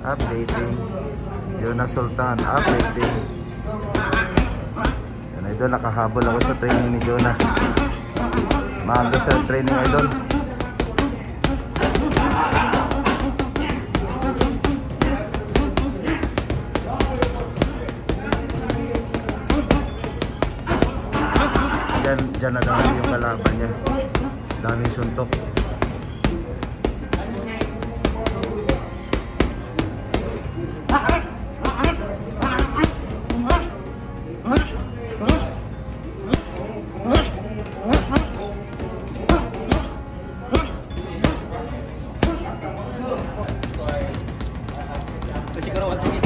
updating. Jonah Sultan updating. Yun idol nakahabol ako sa training ni Jonas. Maaga sa training idol. Dyan, dyan na dami yung kalaban niya. Daming suntok. Pero waktu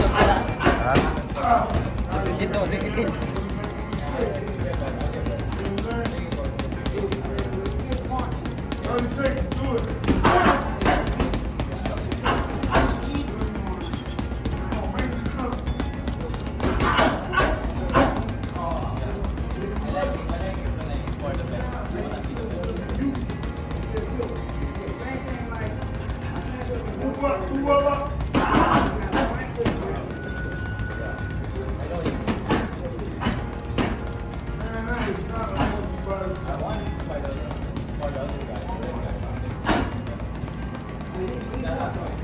Yeah.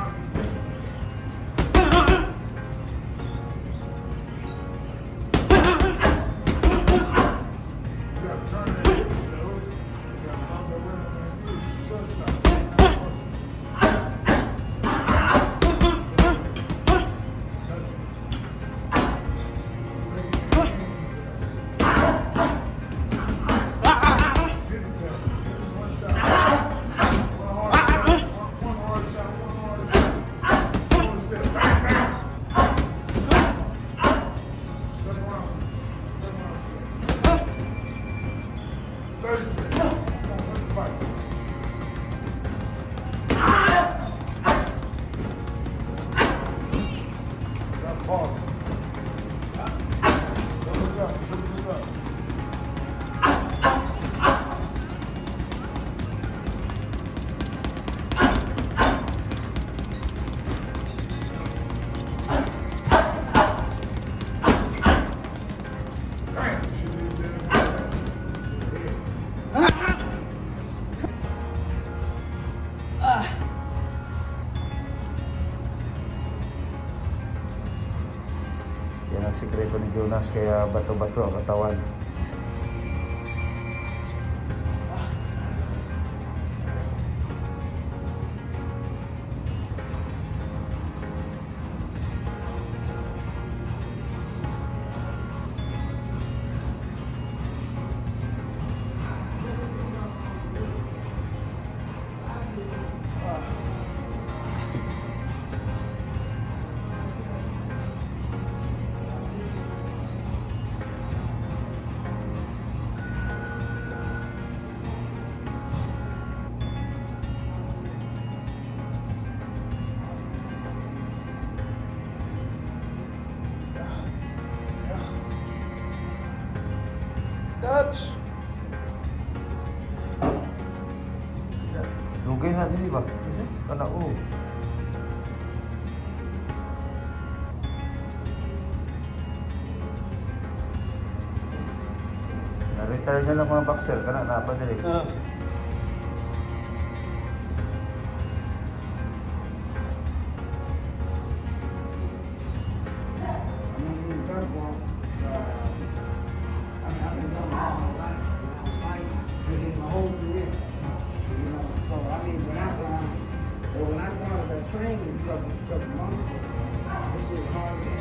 fight. sikreto ni Jonas kaya bato-bato ang katawan. Rats! Dugay na dili ba? Is it? Kana o. Na-retire na lang mga boxer. Kana na pa. Uh ah. -huh. Fuck, fuck, mom. Shit hard.